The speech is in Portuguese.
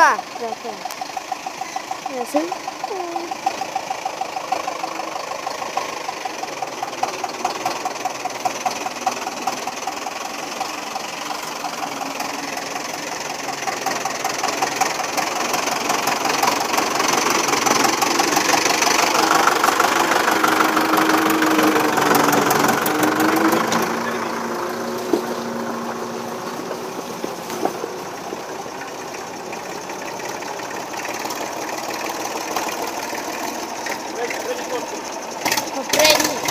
cá. Já cá. É assim? Попередній.